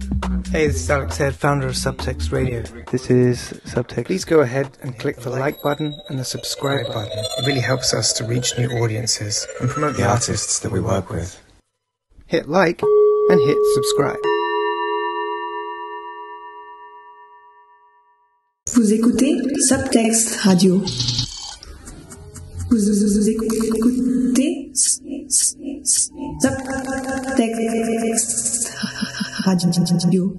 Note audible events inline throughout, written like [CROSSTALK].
Hey, this is Alex Head, founder of Subtext Radio. This is Subtext. Please go ahead and click the like button and the subscribe button. It really helps us to reach new audiences and promote the artists that we work with. Hit like and hit subscribe. Vous écoutez Subtext Radio. Vous, vous- vous écoutez Subtext Radio.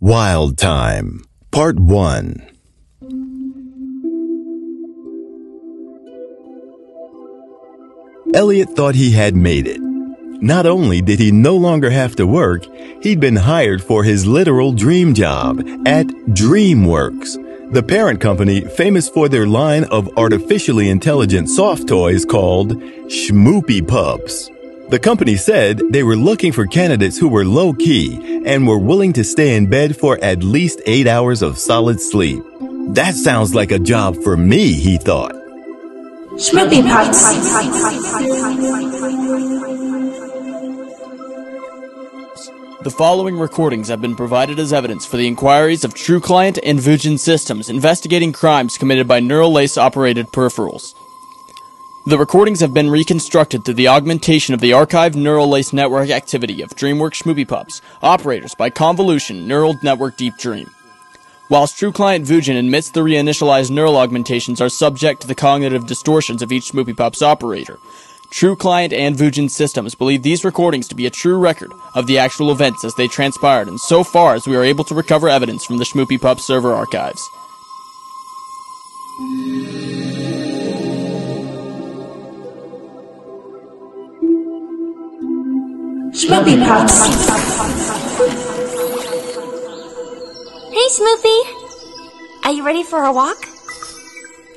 Wild Thyme, Part 1. Elliot thought he had made it. Not only did he no longer have to work, he'd been hired for his literal dream job at DreamWorks, the parent company famous for their line of artificially intelligent soft toys called Schmoopy Pups. The company said they were looking for candidates who were low key and were willing to stay in bed for at least eight hours of solid sleep. That sounds like a job for me, he thought. Schmoopy Pups. The following recordings have been provided as evidence for the inquiries of TrueClient and Vugen Systems investigating crimes committed by neural lace operated peripherals. The recordings have been reconstructed through the augmentation of the archived neural lace network activity of DreamWorks Schmoopy Pups, operators by Convolution Neural Network Deep Dream. Whilst TrueClient Vugen admits the reinitialized neural augmentations are subject to the cognitive distortions of each Schmoopy Pups operator, TrueClient and Vugen Systems believe these recordings to be a true record of the actual events as they transpired, and so far as we are able to recover evidence from the Schmoopy Pup server archives. Schmoopy Pups. Hey, Schmoopy. Are you ready for a walk?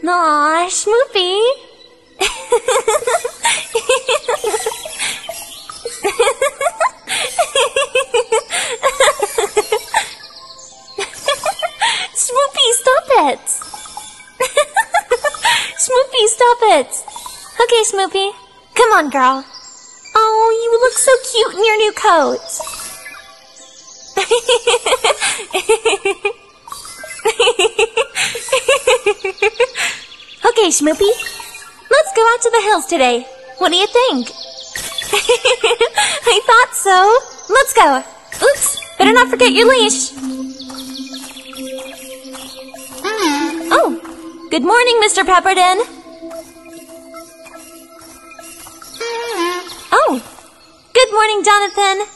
Aw, Schmoopy. Schmoopy, stop it. Schmoopy, stop it. Okay, Schmoopy. Come on, girl. Oh, you look so cute in your new coat. [LAUGHS] okay, Schmoopy. Let's go out to the hills today. What do you think? [LAUGHS] I thought so. Let's go. Oops, better not forget your leash. Mm. Oh, good morning, Mr. Pepperden. Oh, good morning, Jonathan.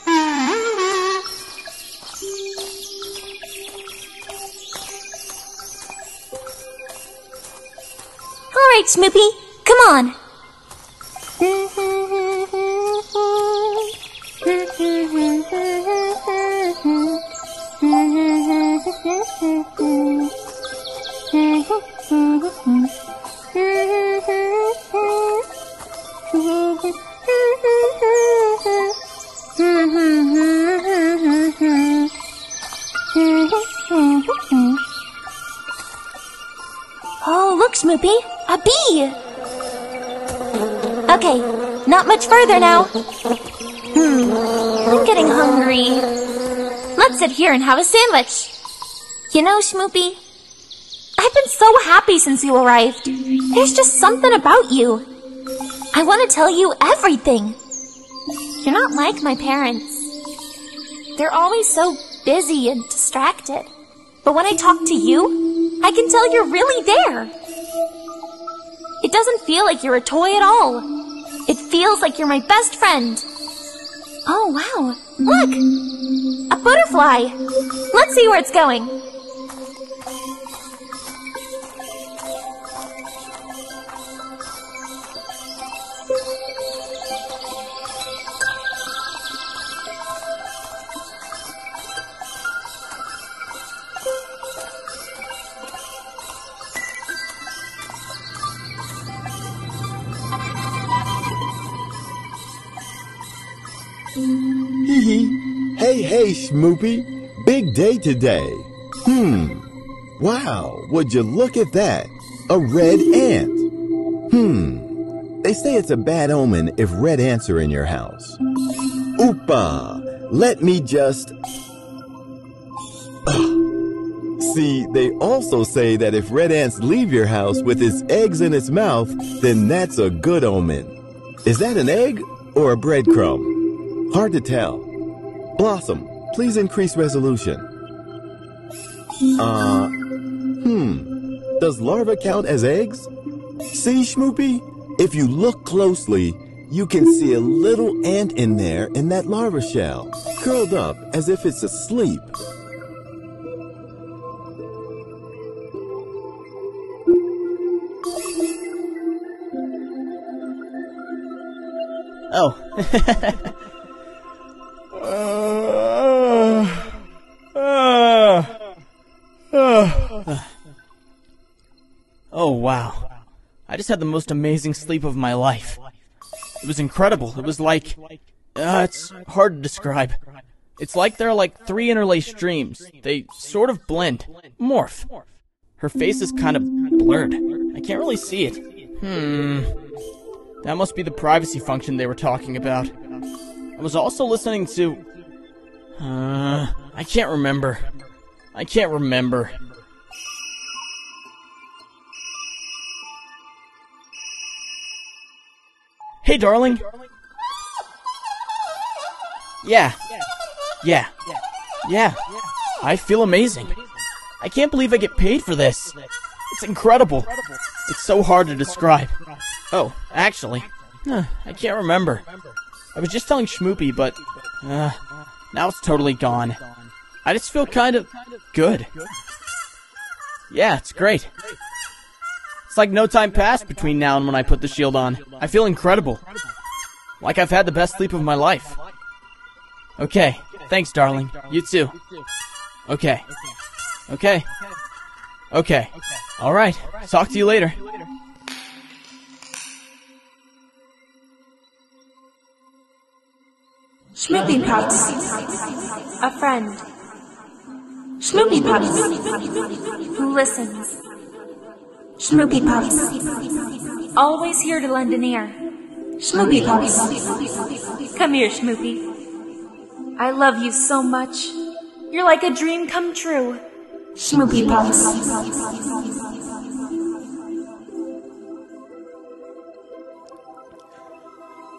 All right, Schmoopy, come on. Oh, [LAUGHS] sit here and have a sandwich. You know, Schmoopy, I've been so happy since you arrived. There's just something about you. I want to tell you everything. You're not like my parents. They're always so busy and distracted. But when I talk to you, I can tell you're really there. It doesn't feel like you're a toy at all. It feels like you're my best friend. Oh, wow. Look! A butterfly! Let's see where it's going. Hey, Schmoopy. Big day today. Hmm. Wow, would you look at that? A red ant. Hmm. They say it's a bad omen if red ants are in your house. Oopa! Let me just. See, they also say that if red ants leave your house with its eggs in its mouth, then that's a good omen. Is that an egg or a breadcrumb? Hard to tell. Blossom, please increase resolution. Uh, hmm. Does larva count as eggs? See, Schmoopy? If you look closely, you can see a little ant in there in that larva shell, curled up as if it's asleep. Oh. [LAUGHS] oh, wow. I just had the most amazing sleep of my life. It was incredible. It was like. Uh, it's hard to describe. It's like there are like three interlaced streams. They sort of blend, morph. Her face is kind of blurred. I can't really see it. Hmm. That must be the privacy function they were talking about. I was also listening to. Uh, I can't remember. I can't remember. Hey, darling. Yeah. Yeah. Yeah. I feel amazing. I can't believe I get paid for this. It's incredible. It's so hard to describe. Oh, actually, I can't remember. I was just telling Schmoopy, but uh, now it's totally gone. I just feel kind of good. Yeah, it's great. It's like no time passed between now and when I put the shield on. I feel incredible. Like I've had the best sleep of my life. Okay, thanks, darling. You too. Okay. Okay. Okay. Alright, talk to you later. Schmoopy Pups. A friend Schmoopy Pups. who listens. Schmoopy Pups. Always here to lend an ear. Schmoopy Pups. Come here, Schmoopy. I love you so much. You're like a dream come true. Schmoopy Pups.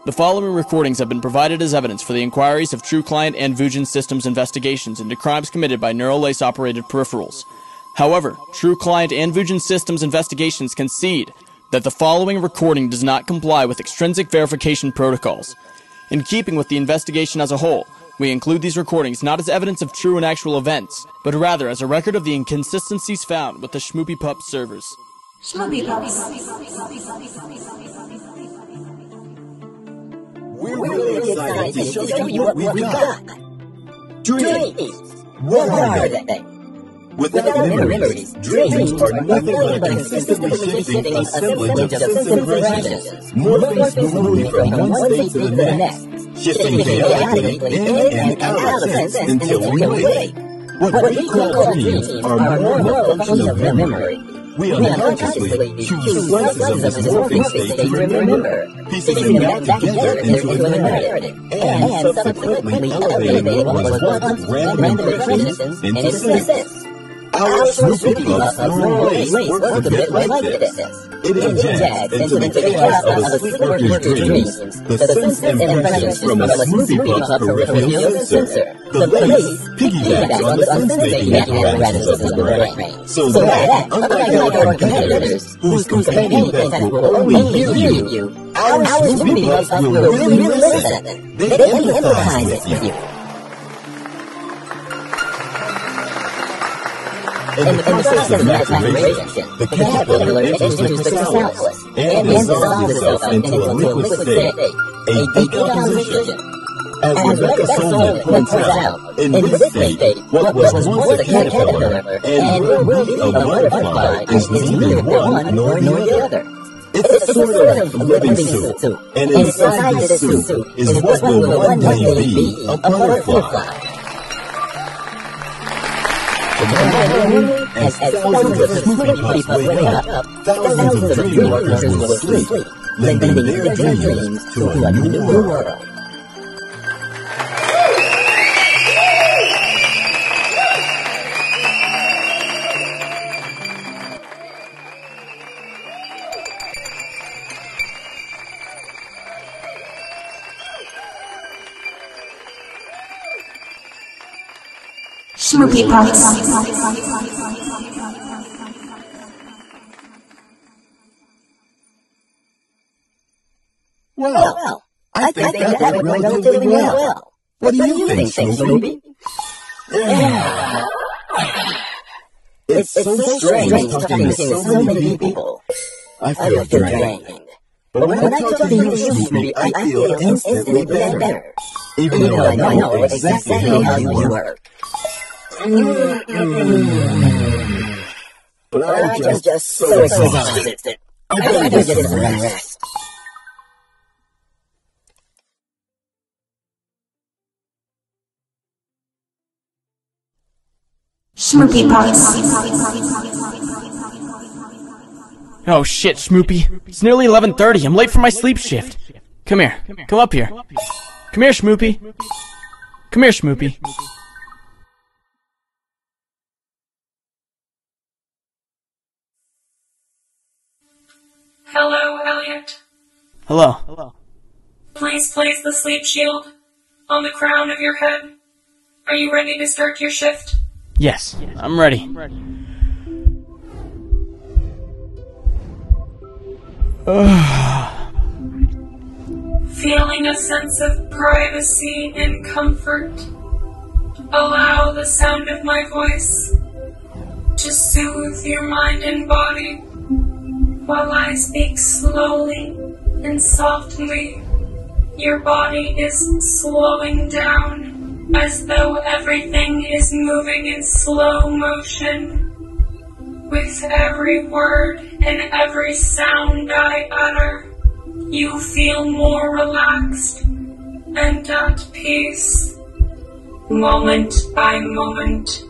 The following recordings have been provided as evidence for the inquiries of True Client and Vugen Systems investigations into crimes committed by neural lace operated peripherals. However, True Client and Vugen Systems investigations concede that the following recording does not comply with extrinsic verification protocols. In keeping with the investigation as a whole, we include these recordings not as evidence of true and actual events, but rather as a record of the inconsistencies found with the Schmoopy Pup servers. Schmoopy Pups. We're really excited to show you what we've got. Dreams. What are they? Without memories, dreams are nothing but a consistently shifting assemblage of simple progressions, morphing smoothly from one state to the next, shifting chaotically in and out of sense until we wake. What we call dreams are more a function of memory. We unconsciously choose slices of this morphing state to remember, piecing them back together into a narrative, and subsequently elevating what was once random impressions into sense. Our Schmoopy Pups neural lace works a bit like this. It injects into the chaos of a sleepwalker's dreams the sense impressions from a Schmoopy Pup's peripheral sensor. The lace piggybacks on the sense-making apparatus of the brain, so that, unlike our competitors, whose companion effect will only heal you, our Schmoopy Pups will really listen. They empathize with you. In the process of maturation, the caterpillar enters the chrysalis and dissolves itself into a liquid state, a decomposition. As Rebecca Solnit points out, in this state, what was once a caterpillar and will be a butterfly is neither one nor the other. It's a sort of living soup, and inside this soup is what will one day be a butterfly. As thousands of up, thousands of dream workers will sleep, lending their dreams to a new world. Schmoopy Pups. Well, I think that went relatively well. What do you think, Schmoopy? It's so strange talking to so many people. I feel drained. But when I talk to you, Schmoopy, I feel instantly better. Even though I know exactly how you work. But I'm just, just so exhausted. I better get some rest. Schmoopy Pups. Oh shit, Schmoopy. It's nearly 11.30. I'm late for my sleep shift. Come here. Come up here. Come here, Schmoopy. Come here, Schmoopy. Hello, Elliot. Hello. Hello. Please place the sleep shield on the crown of your head. Are you ready to start your shift? Yes, yes I'm ready. [SIGHS] Feeling a sense of privacy and comfort. Allow the sound of my voice to soothe your mind and body while I speak slowly and softly. Your body is slowing down as though everything is moving in slow motion. With every word and every sound I utter, you feel more relaxed and at peace. Moment by moment,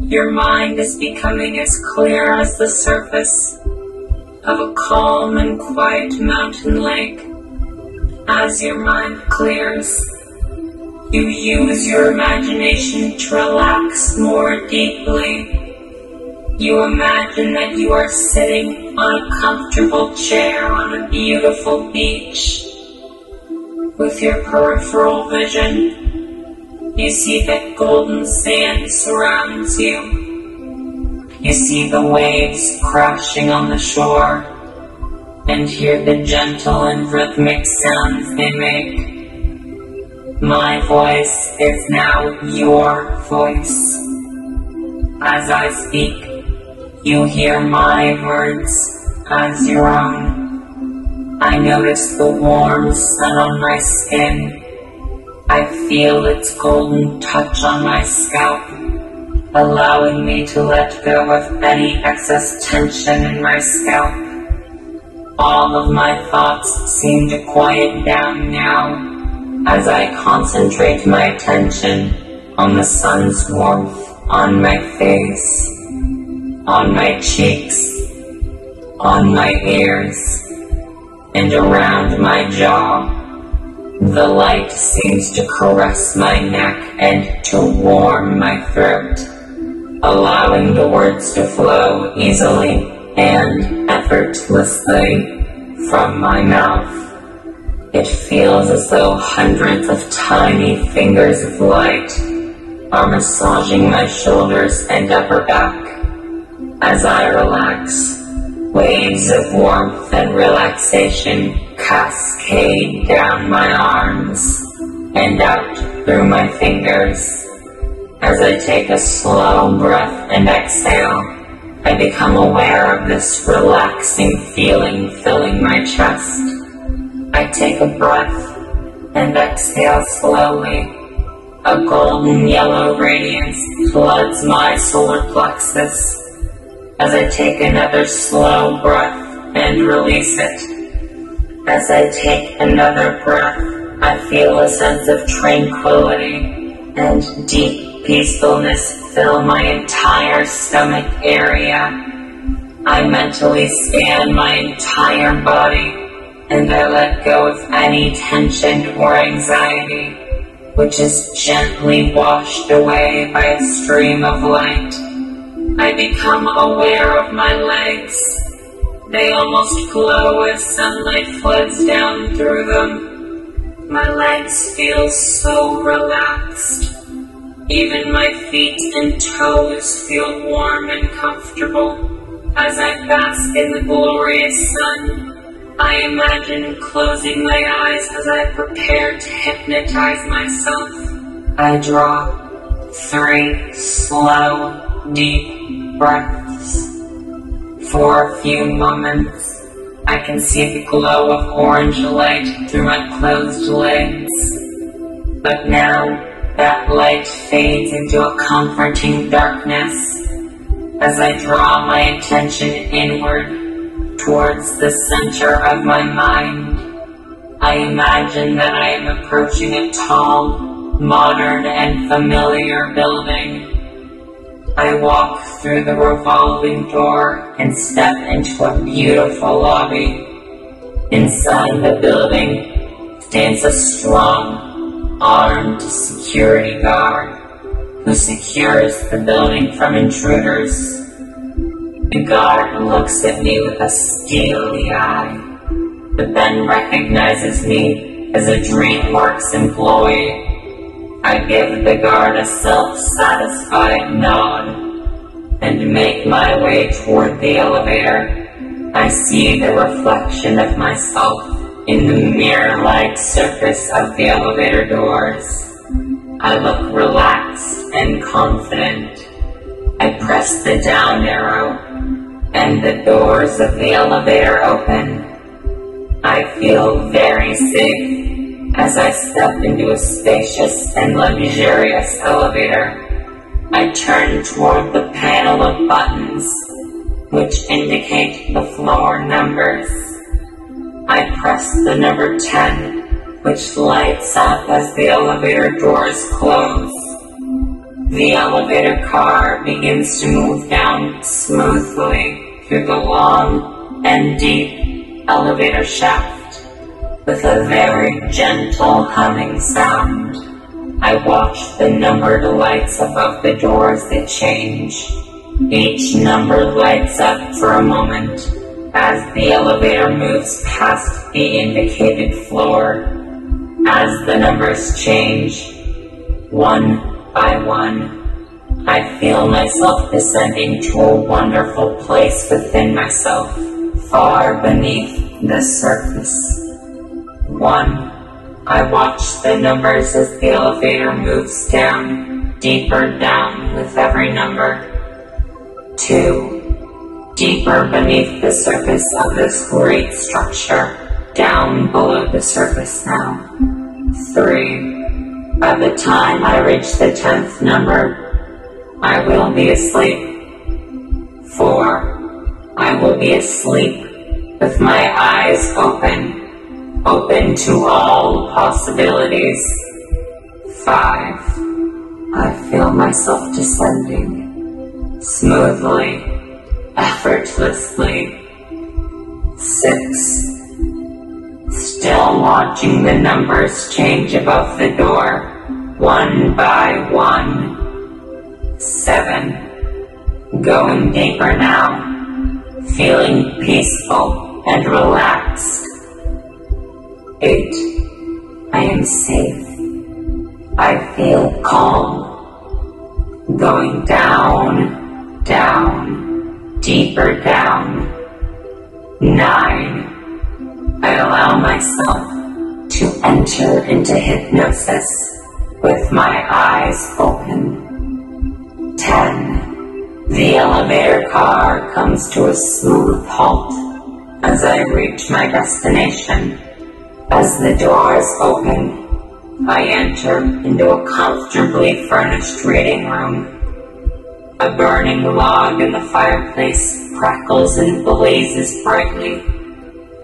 your mind is becoming as clear as the surface of a calm and quiet mountain lake. As your mind clears, you use your imagination to relax more deeply. You imagine that you are sitting on a comfortable chair on a beautiful beach. With your peripheral vision, you see that golden sand surrounds you. You see the waves crashing on the shore and hear the gentle and rhythmic sounds they make. My voice is now your voice. As I speak, you hear my words as your own. I notice the warm sun on my skin. I feel its golden touch on my scalp, allowing me to let go of any excess tension in my scalp. All of my thoughts seem to quiet down now as I concentrate my attention on the sun's warmth on my face, on my cheeks, on my ears, and around my jaw. The light seems to caress my neck and to warm my throat, allowing the words to flow easily and effortlessly from my mouth. It feels as though hundreds of tiny fingers of light are massaging my shoulders and upper back. As I relax, waves of warmth and relaxation cascade down my arms and out through my fingers. As I take a slow breath and exhale, I become aware of this relaxing feeling filling my chest. I take a breath and exhale slowly. A golden yellow radiance floods my solar plexus as I take another slow breath and release it. As I take another breath, I feel a sense of tranquility and deep peacefulness fill my entire stomach area. I mentally scan my entire body and I let go of any tension or anxiety, which is gently washed away by a stream of light. I become aware of my legs. They almost glow as sunlight floods down through them. My legs feel so relaxed. Even my feet and toes feel warm and comfortable. As I bask in the glorious sun, I imagine closing my eyes as I prepare to hypnotize myself. I draw three slow, deep breaths. For a few moments, I can see the glow of orange light through my closed legs. But now, that light fades into a comforting darkness as I draw my attention inward towards the center of my mind. I imagine that I am approaching a tall, modern, and familiar building. I walk through the revolving door and step into a beautiful lobby. Inside the building stands a strong, armed security guard who secures the building from intruders. The guard looks at me with a steely eye, but then recognizes me as a DreamWorks employee. I give the guard a self-satisfied nod and make my way toward the elevator. I see the reflection of myself in the mirror-like surface of the elevator doors. I look relaxed and confident. I press the down arrow, and the doors of the elevator open. I feel very safe as I step into a spacious and luxurious elevator. I turn toward the panel of buttons, which indicate the floor numbers. I press the number 10 which lights up as the elevator doors close. The elevator car begins to move down smoothly through the long and deep elevator shaft with a very gentle humming sound. I watch the numbered lights above the doors that change. Each number lights up for a moment as the elevator moves past the indicated floor as the numbers change, one by one, I feel myself descending to a wonderful place within myself, far beneath the surface. One, I watch the numbers as the elevator moves down, deeper down with every number. Two, deeper beneath the surface of this great structure, down below the surface now. Three. By the time I reach the tenth number, I will be asleep. Four. I will be asleep with my eyes open, open to all possibilities. Five. I feel myself descending, smoothly, effortlessly. Six. Still watching the numbers change above the door, one by one. Seven. Going deeper now, feeling peaceful and relaxed. Eight. I am safe. I feel calm. Going down, down, deeper down. Nine. I allow myself to enter into hypnosis with my eyes open. 10. The elevator car comes to a smooth halt as I reach my destination. As the doors open, I enter into a comfortably furnished reading room. A burning log in the fireplace crackles and blazes brightly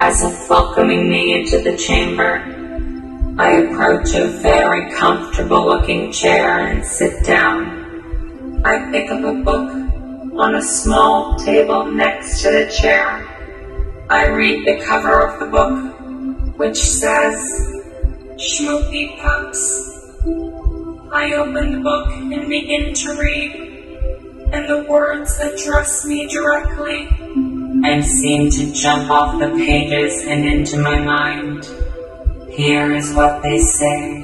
as if welcoming me into the chamber. I approach a very comfortable looking chair and sit down. I pick up a book on a small table next to the chair. I read the cover of the book, which says, Schmoopy Pups. I open the book and begin to read, and the words address me directly and seem to jump off the pages and into my mind. Here is what they say.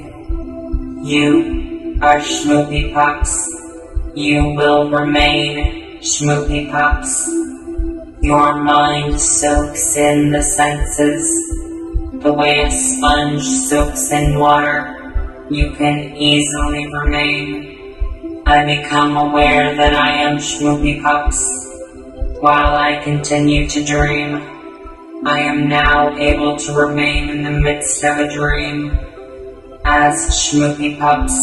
You are Schmoopy Pups. You will remain Schmoopy Pups. Your mind soaks in the senses the way a sponge soaks in water. You can easily remain. I become aware that I am Schmoopy Pups. While I continue to dream, I am now able to remain in the midst of a dream. As Schmoopy Pups,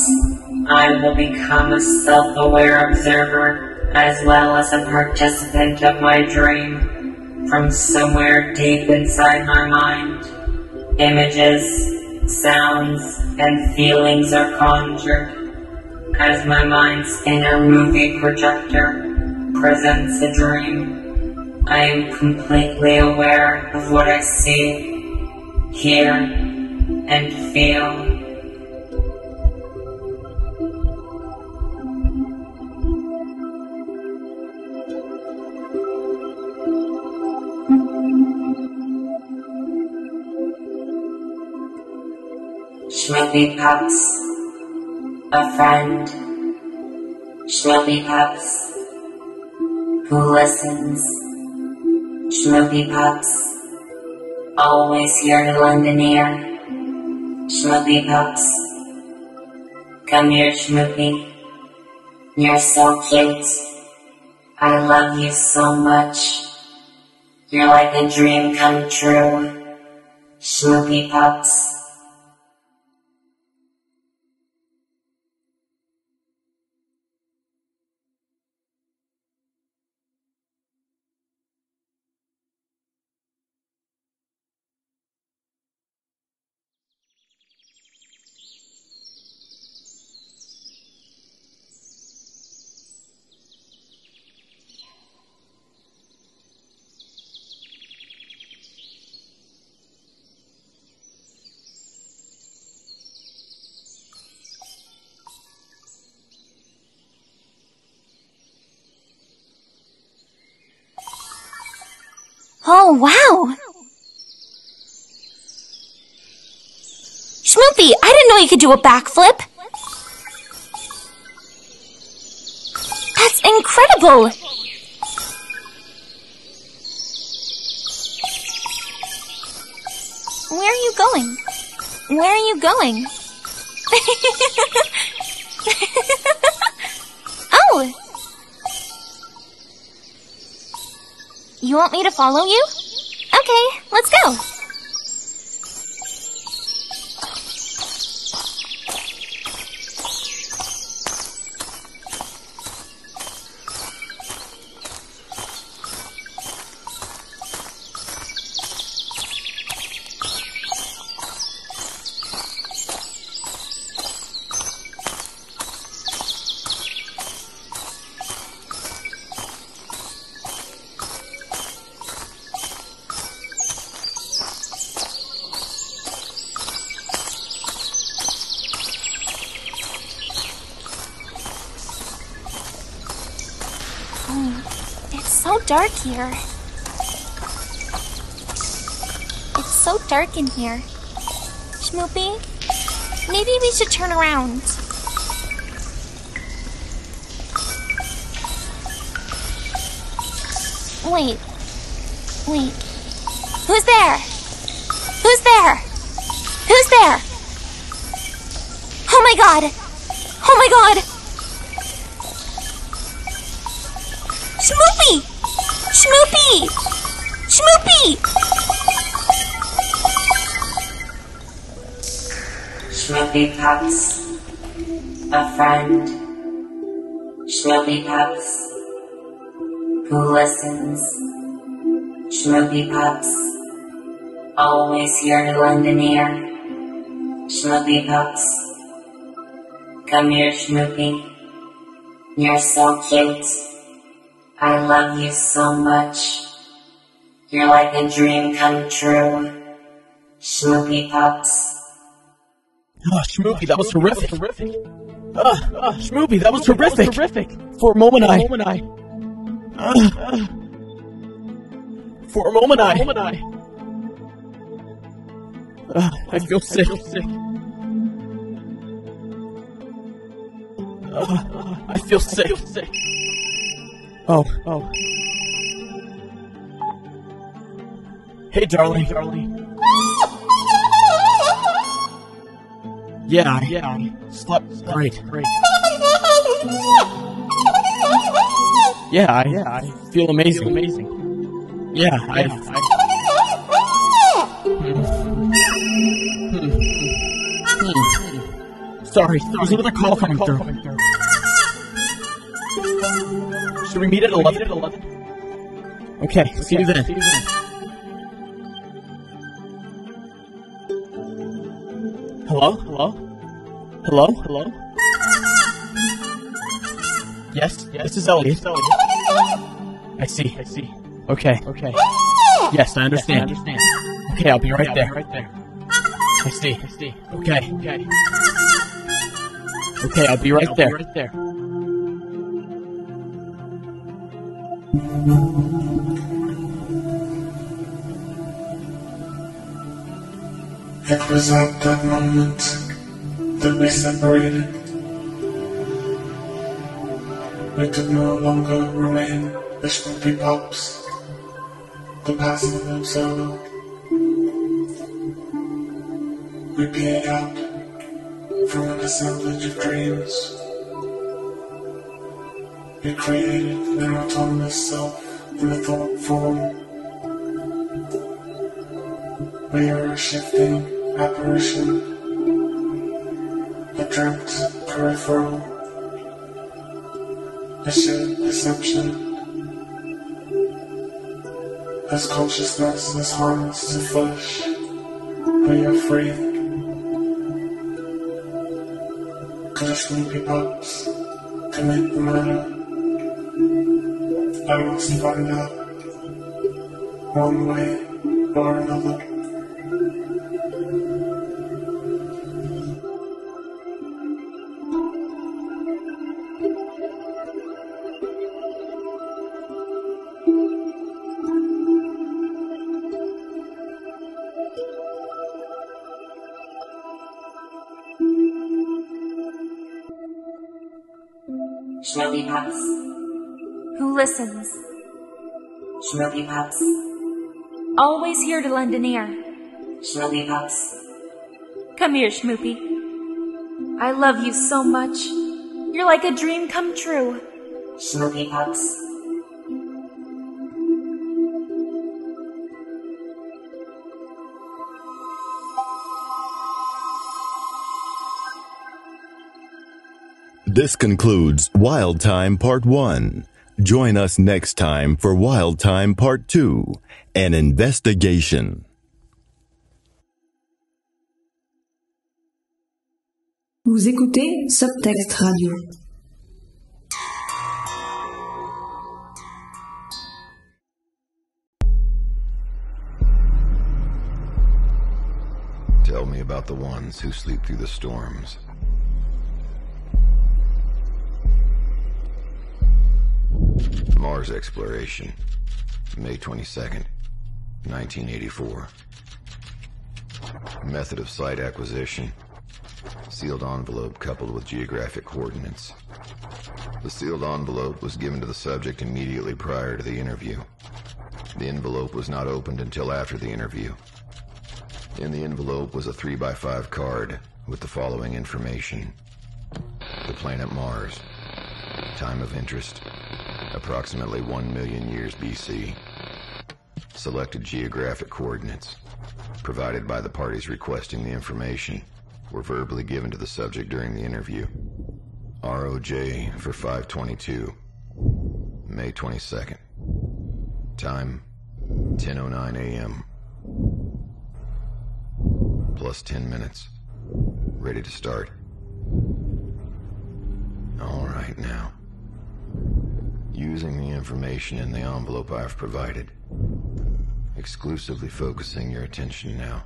I will become a self-aware observer as well as a participant of my dream. From somewhere deep inside my mind, images, sounds, and feelings are conjured as my mind's inner movie projector presents a dream. I am completely aware of what I see, hear, and feel. Schmoopy Pups, a friend. Schmoopy Pups, who listens. Schmoopy Pups, always here to an ear. Schmoopy Pups, come here, Schmoopy. You're so cute. I love you so much. You're like a dream come true. Schmoopy Pups. Oh, wow! Schmoopy, I didn't know you could do a backflip! That's incredible! Where are you going? Where are you going? [LAUGHS] You want me to follow you? Okay, let's go. It's so dark here. It's so dark in here. Schmoopy, maybe we should turn around. Wait. Wait. Who's there? Who's there? Who's there? Oh my god! Oh my god! Schmoopy! Schmoopy! Schmoopy Pups, a friend. Schmoopy Pups, who listens. Schmoopy Pups, always here to lend an ear. Schmoopy Pups, come here, Schmoopy. You're so cute. I love you so much. You're like a dream come true. Schmoopy Pups. Oh, Schmoopy, that was terrific. terrific. Uh, uh, Schmoopy, that was terrific. terrific. For a moment, I. moment, I. Uh, for a moment, I. moment, I. Uh, I feel sick. I feel sick. Uh, I feel sick. I feel sick. Oh, oh. Hey, darling. Hey, darling. Yeah, yeah. Slept great, great. Yeah, I, yeah, I feel amazing, feel amazing. Yeah, I. I hmm, hmm, hmm, Sorry, there's another call coming through. Should we meet at 11? At 11? Okay, see you then. See you then. Hello? Hello? Hello? Hello? Yes? Yes? This is Elliot. I see. I see. Okay. Okay. Yes, I understand. Yes, I understand. Okay, I'll be right there. Right there. I see. I see. Okay. Okay. Okay, I'll be right there. Right there. It was at that moment that we separated. We could no longer remain the Schmoopy Pups, the passive observer. We peered out from an assemblage of dreams. We created an autonomous self a thought form. We are a shifting apparition, a dreamt peripheral, a shared perception. As consciousness is harnessed to flesh, we are free. Could a sleepy pups commit the murder? I must find out, one way or another. Who listens? Schmoopy Pups. Always here to lend an ear. Schmoopy Pups. Come here, Schmoopy. I love you so much. You're like a dream come true. Schmoopy Pups. This concludes Wild Thyme Part 1. Join us next time for Wild Thyme Part 2 An Investigation. Vous écoutez Subtexte Radio. Tell me about the ones who sleep through the storms. Mars exploration, May 22nd, 1984. Method of site acquisition, sealed envelope coupled with geographic coordinates. The sealed envelope was given to the subject immediately prior to the interview. The envelope was not opened until after the interview. In the envelope was a 3x5 card with the following information. The planet Mars. Time of interest. Approximately 1 million years BC. Selected geographic coordinates, provided by the parties requesting the information, were verbally given to the subject during the interview. ROJ for 522, May 22nd. Time 10:09 a.m. Plus 10 minutes. Ready to start. All right now. Using the information in the envelope I've provided. Exclusively focusing your attention now.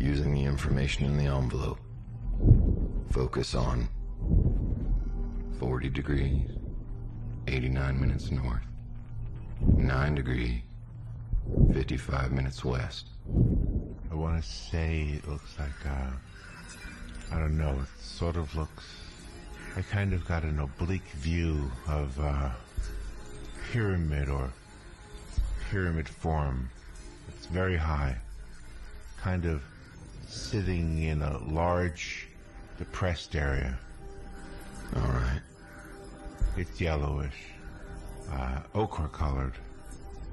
Using the information in the envelope. Focus on 40 degrees, 89 minutes north, 9 degrees, 55 minutes west. I want to say it looks like, uh, I don't know, it sort of looks, I kind of got an oblique view of, uh, pyramid or pyramid form. It's very high, kind of sitting in a large, depressed area. All right. It's yellowish, uh, ochre colored.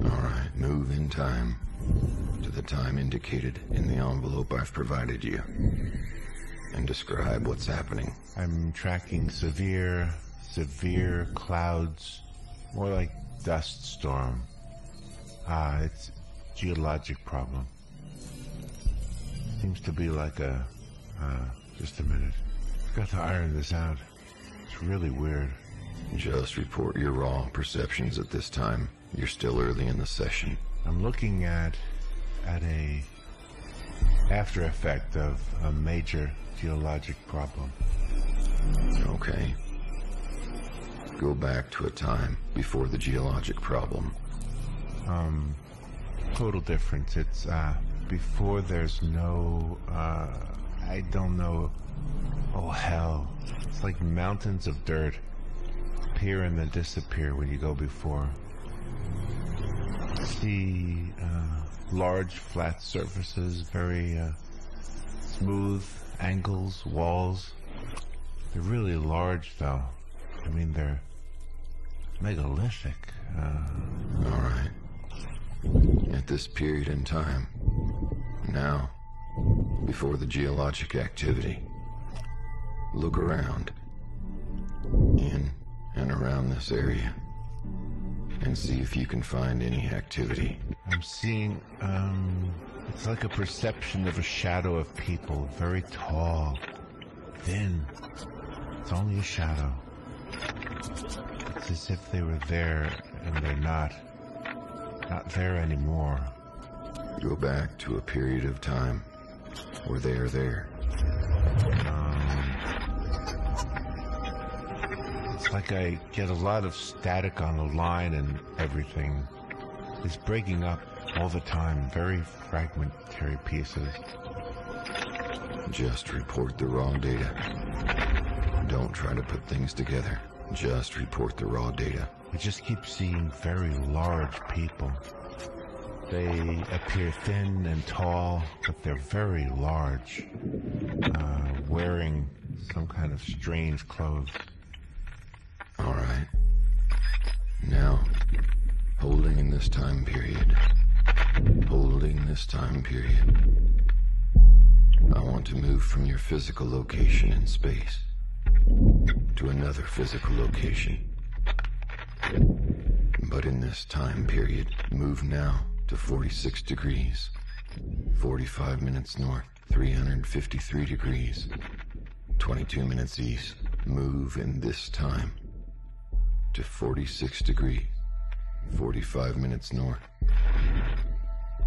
All right, move in time to the time indicated in the envelope I've provided you. And describe what's happening. I'm tracking severe, severe clouds, more like dust storm. Ah, it's geologic problem. Seems to be like a, uh, just a minute. I've Got to iron this out. It's really weird. Just report your raw perceptions at this time. You're still early in the session. I'm looking at, at a after effect of a major geologic problem. Okay. Go back to a time before the geologic problem. Um, total difference. It's, uh, before there's no, uh, I don't know. Oh hell. It's like mountains of dirt appear and then disappear when you go before. See, uh, large flat surfaces, very, uh, smooth angles, walls. They're really large though. I mean, they're megalithic. Uh, All right. At this period in time, now, before the geologic activity, look around, in and around this area, and see if you can find any activity. I'm seeing, um, it's like a perception of a shadow of people, very tall, thin. It's only a shadow. It's as if they were there and they're not, not there anymore. Go back to a period of time where they are there. It's like I get a lot of static on the line and everything. It's breaking up all the time, very fragmentary pieces. Just report the raw data. Don't try to put things together. Just report the raw data. I just keep seeing very large people. They appear thin and tall, but they're very large, uh, wearing some kind of strange clothes. Now, holding in this time period, holding this time period, I want to move from your physical location in space to another physical location. But in this time period, move now to 46 degrees, 45 minutes north, 353 degrees, 22 minutes east. Move in this time to 46 degrees, 45 minutes north,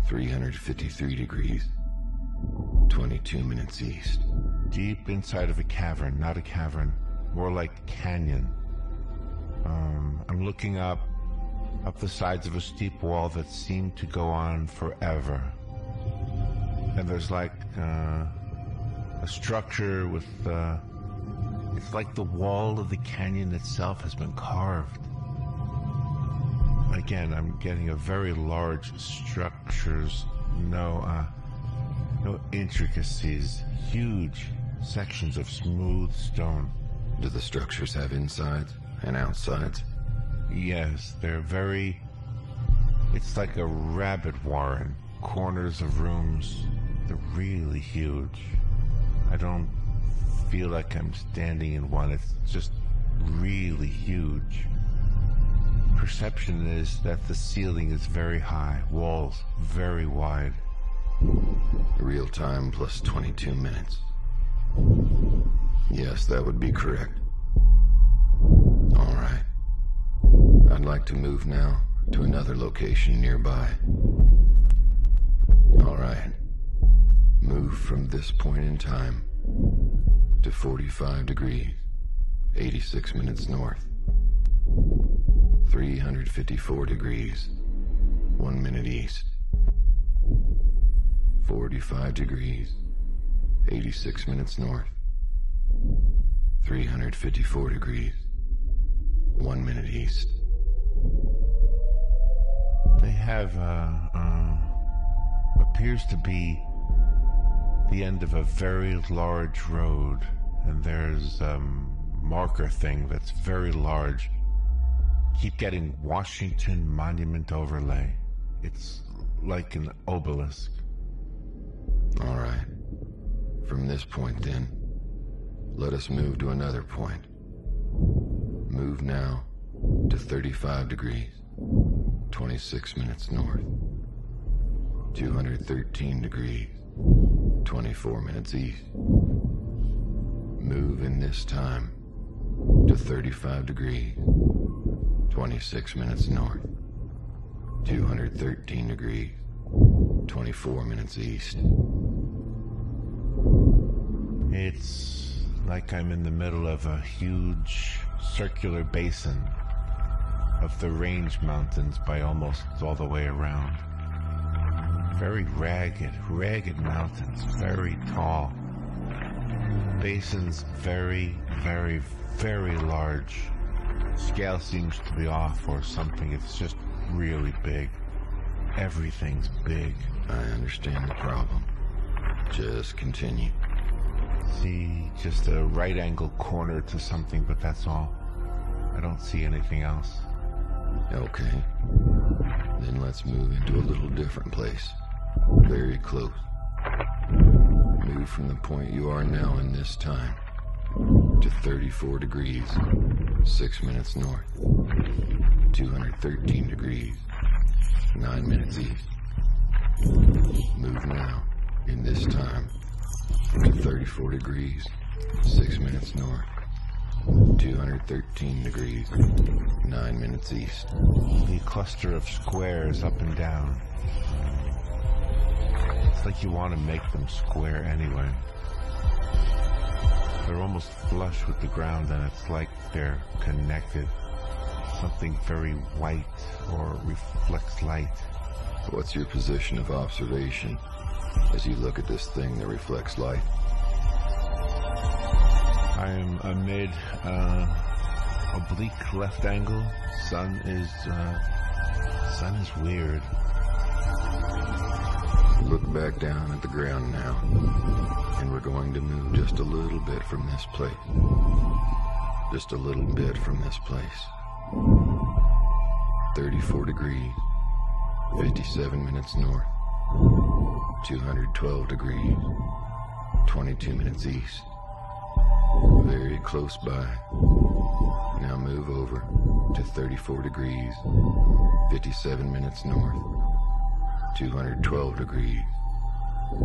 353 degrees, 22 minutes east. Deep inside of a cavern, not a cavern, more like canyon. Um, I'm looking up, up the sides of a steep wall that seemed to go on forever. And there's like uh, a structure with, uh, it's like the wall of the canyon itself has been carved. Again, I'm getting a very large structures, no, uh, no intricacies, huge sections of smooth stone. Do the structures have insides and outsides? Yes, they're very. It's like a rabbit warren. Corners of rooms. They're really huge. I don't feel like I'm standing in one. It's just really huge. Perception is that the ceiling is very high, walls very wide. Real time plus 22 minutes. Yes, that would be correct. All right. I'd like to move now to another location nearby. Alright. Move from this point in time to 45 degrees, 86 minutes north. 354 degrees, 1 minute east. 45 degrees, 86 minutes north. 354 degrees, 1 minute east. They have, uh, uh, appears to be the end of a very large road, and there's um marker thing that's very large. Keep getting Washington Monument Overlay. It's like an obelisk. All right. From this point, then, let us move to another point. Move now to 35 degrees, 26 minutes north, 213 degrees, 24 minutes east. Move in this time to 35 degrees, 26 minutes north, 213 degrees, 24 minutes east. It's like I'm in the middle of a huge circular basin of the range mountains by almost all the way around. Very ragged, ragged mountains, very tall. Basins very, very, very large. Scale seems to be off or something. It's just really big. Everything's big. I understand the problem. Just continue. See just a right angle corner to something, but that's all. I don't see anything else. Okay. Then let's move into a little different place. Very close. Move from the point you are now in this time to 34 degrees, 6 minutes north, 213 degrees, 9 minutes east. Move now in this time to 34 degrees, 6 minutes north, 213 degrees, 9 minutes east. The cluster of squares up and down. It's like you want to make them square anyway. They're almost flush with the ground and it's like they're connected. Something very white or reflects light. What's your position of observation as you look at this thing that reflects light? I am amid uh, oblique left angle. Sun is uh, sun is weird. Look back down at the ground now, and we're going to move just a little bit from this place. Just a little bit from this place. 34 degrees, 57 minutes north, 212 degrees, 22 minutes east. Very close by. Now move over to 34 degrees, 57 minutes north, 212 degrees,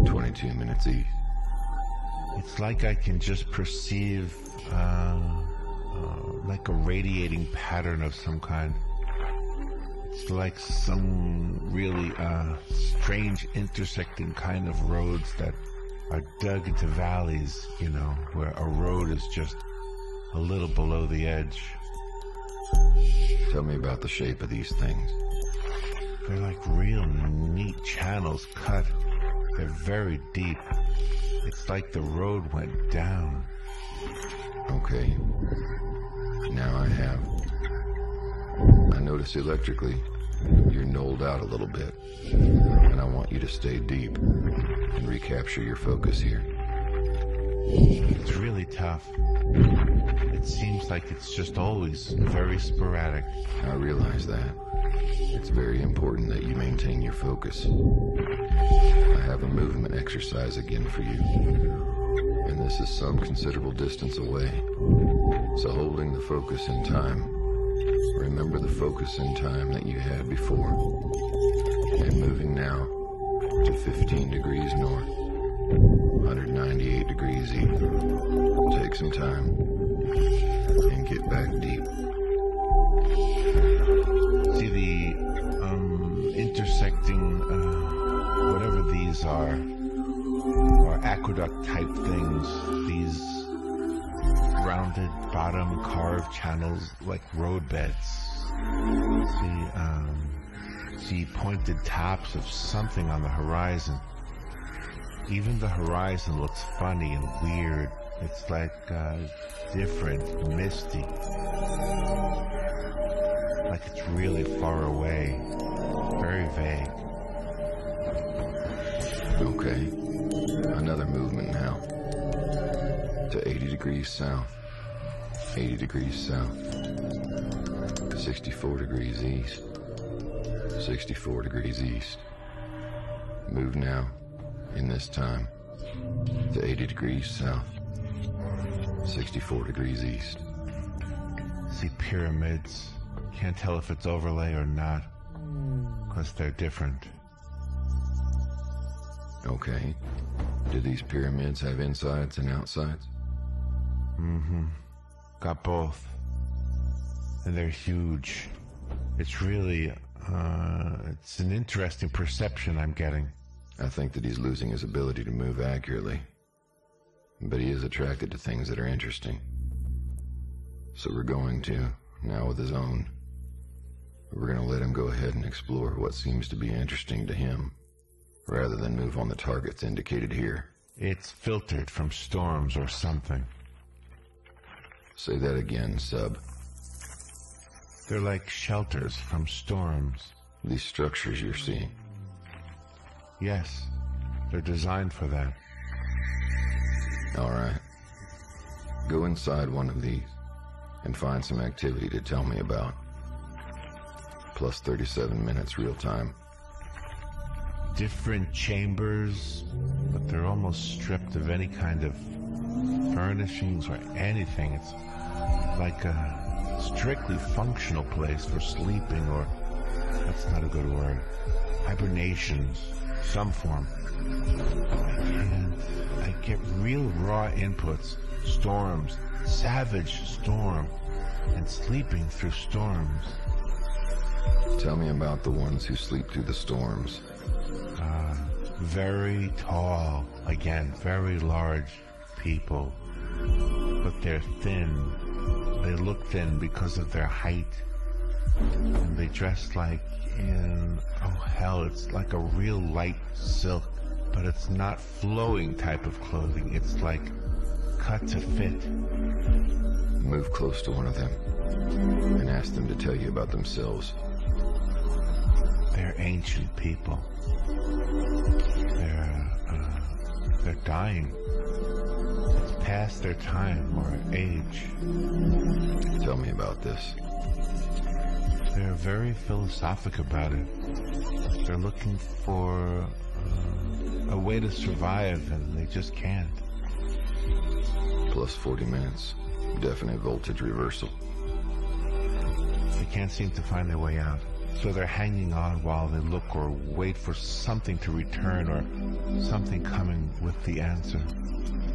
22 minutes east. It's like I can just perceive uh, uh, like a radiating pattern of some kind. It's like some really uh, strange intersecting kind of roads that are dug into valleys, you know, where a road is just a little below the edge. Tell me about the shape of these things. They're like real neat channels cut. They're very deep. It's like the road went down. Okay. Now I have. I notice electrically you're knolled out a little bit. And I want you to stay deep and recapture your focus here. It's really tough. It seems like it's just always very sporadic. I realize that. It's very important that you maintain your focus. I have a movement exercise again for you. And this is some considerable distance away. So holding the focus in time, remember the focus in time that you had before. And moving now to 15 degrees north, 198 degrees east. Take some time back deep see the um, intersecting uh, whatever these are or aqueduct type things these rounded bottom carved channels like roadbeds see um, see pointed tops of something on the horizon. Even the horizon looks funny and weird. It's like uh, different, misty. Like it's really far away. Very vague. Okay. Another movement now. To 80 degrees south. 80 degrees south. 64 degrees east. 64 degrees east. Move now, in this time, to 80 degrees south. 64 degrees east. See pyramids. Can't tell if it's overlay or not. Because they're different. Okay. Do these pyramids have insides and outsides? Mm-hmm. Got both. And they're huge. It's really, uh, it's an interesting perception I'm getting. I think that he's losing his ability to move accurately. But he is attracted to things that are interesting. So we're going to, now with his own. We're going to let him go ahead and explore what seems to be interesting to him, rather than move on the targets indicated here. It's filtered from storms or something. Say that again, sub. They're like shelters from storms. These structures you're seeing. Yes, they're designed for that. Alright. Go inside one of these and find some activity to tell me about. Plus 37 minutes real time. Different chambers, but they're almost stripped of any kind of furnishings or anything. It's like a strictly functional place for sleeping or, that's not a good word, hibernations, some form. And I get real raw inputs, storms, savage storm, and sleeping through storms. Tell me about the ones who sleep through the storms. Uh, very tall, again, very large people, but they're thin. They look thin because of their height. And they dress like in, oh hell, it's like a real light silk, but it's not flowing type of clothing. It's like cut to fit. Move close to one of them and ask them to tell you about themselves. They're ancient people. They're, uh, they're dying. It's past their time or age. Tell me about this. They're very philosophic about it. They're looking for uh, a way to survive and they just can't. Plus 40 minutes. Definite voltage reversal. They can't seem to find their way out. So they're hanging on while they look or wait for something to return or something coming with the answer.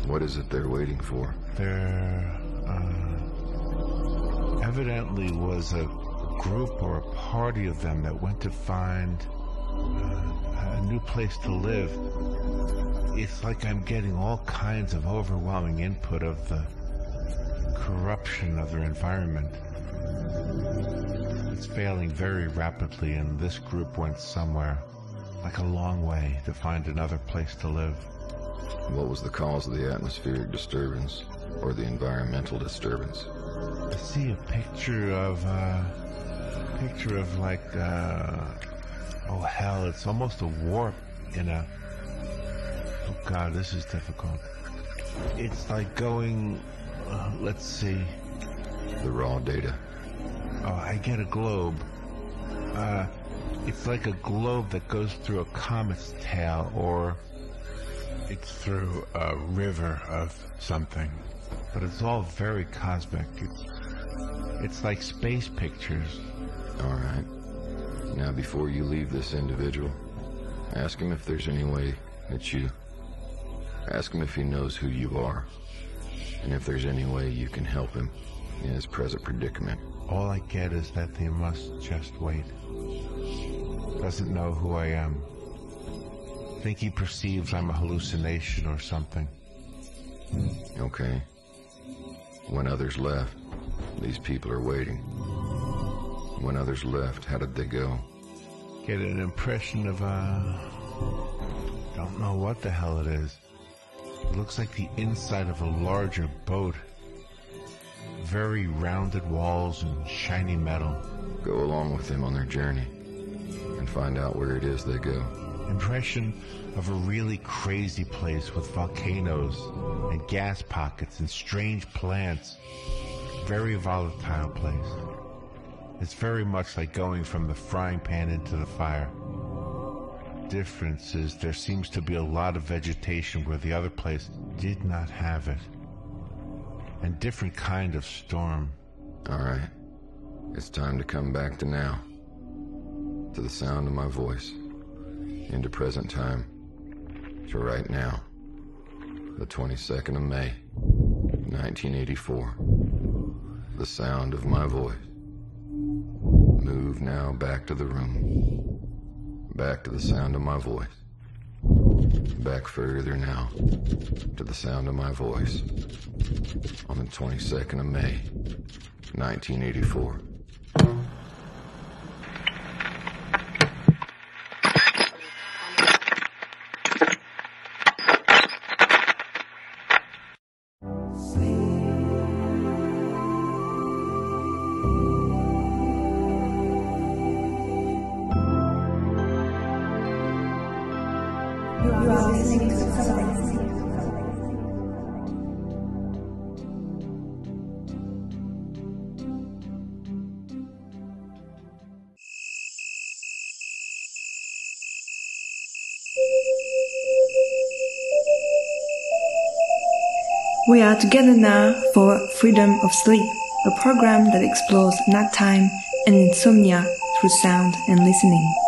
What is it they're waiting for? There uh, evidently was a group or a party of them that went to find uh, a new place to live. It's like I'm getting all kinds of overwhelming input of the corruption of their environment. It's failing very rapidly, and this group went somewhere, like a long way, to find another place to live. What was the cause of the atmospheric disturbance or the environmental disturbance? I see a picture of, uh, picture of like, uh, oh hell, it's almost a warp in a, oh god, this is difficult. It's like going, uh, let's see. The raw data. Oh, I get a globe. Uh, it's like a globe that goes through a comet's tail, or it's through a river of something. But it's all very cosmic. It's, it's like space pictures. All right. Now, before you leave this individual, ask him if there's any way that you. Ask him if he knows who you are, and if there's any way you can help him in his present predicament. All I get is that they must just wait. Doesn't know who I am. think he perceives I'm a hallucination or something. Okay. When others left, these people are waiting. When others left, how did they go? Get an impression of, uh, don't know what the hell it is. It looks like the inside of a larger boat. Very rounded walls and shiny metal. Go along with them on their journey and find out where it is they go. Impression of a really crazy place with volcanoes and gas pockets and strange plants. Very volatile place. It's very much like going from the frying pan into the fire. Difference is there seems to be a lot of vegetation where the other place did not have it. And different kind of storm. Alright. It's time to come back to now. To the sound of my voice. Into present time. To right now. The 22nd of May, 1984. The sound of my voice. Move now back to the room. Back to the sound of my voice. Back further now to the sound of my voice. On the 22nd of May, 1984. Are together now for Freedom of Sleep, a program that explores nighttime and insomnia through sound and listening.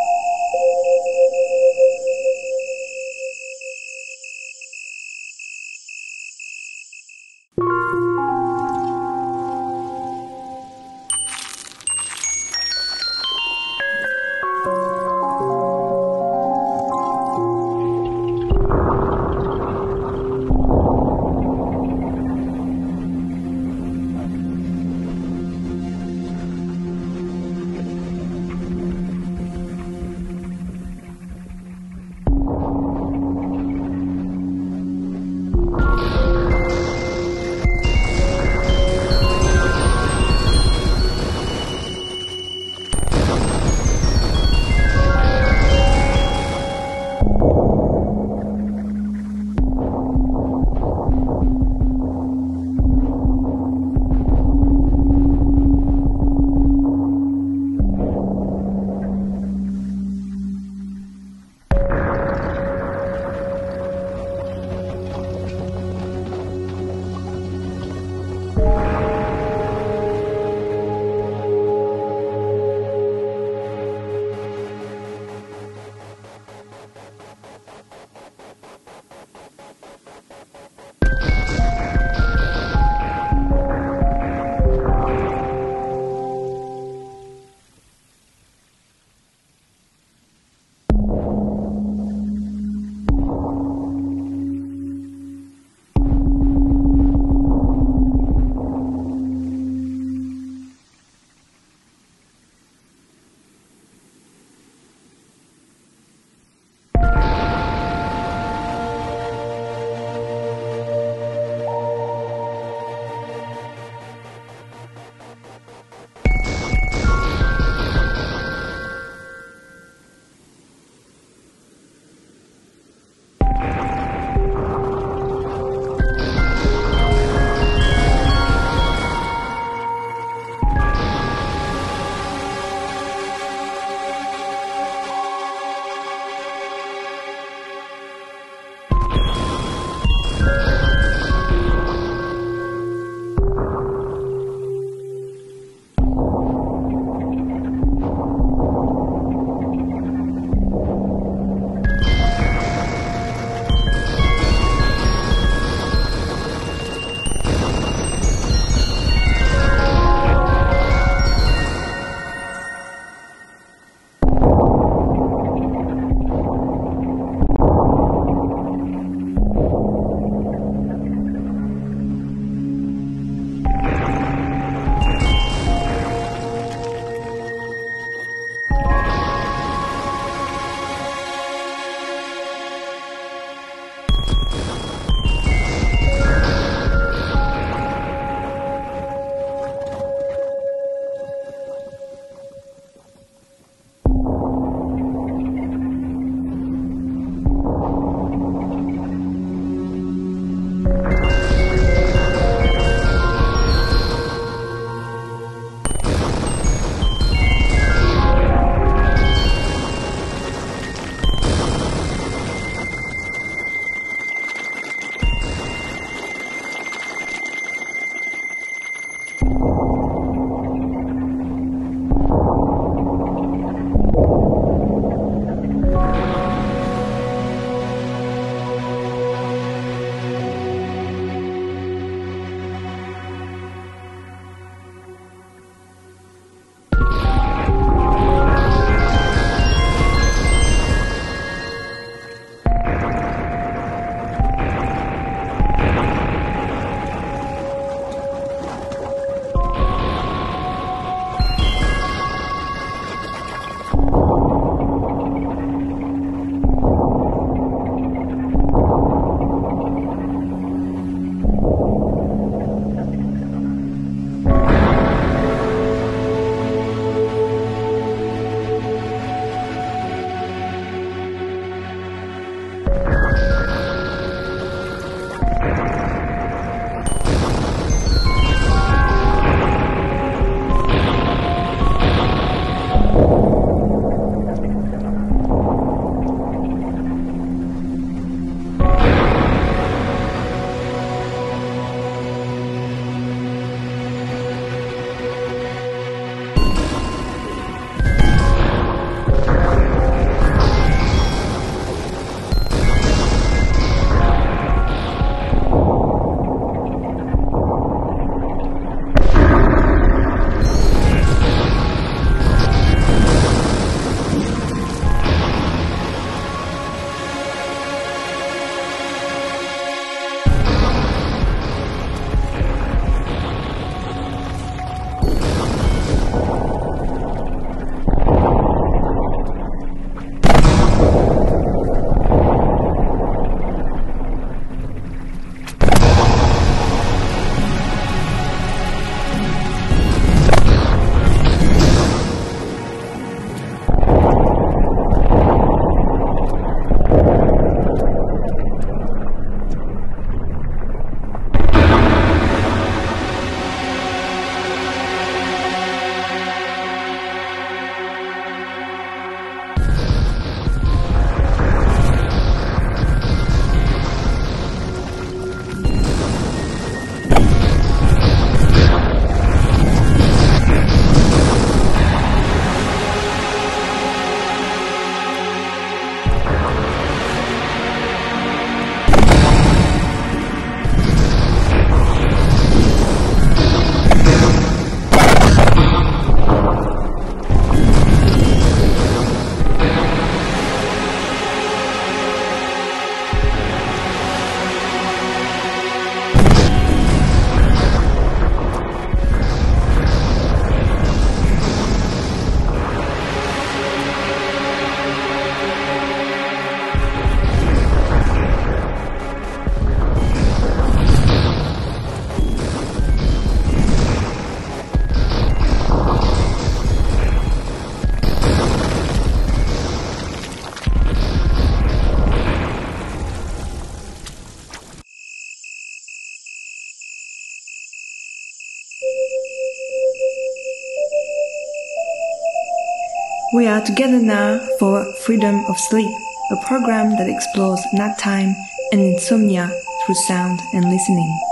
Now for Freedom of Sleep, a program that explores nighttime and insomnia through sound and listening.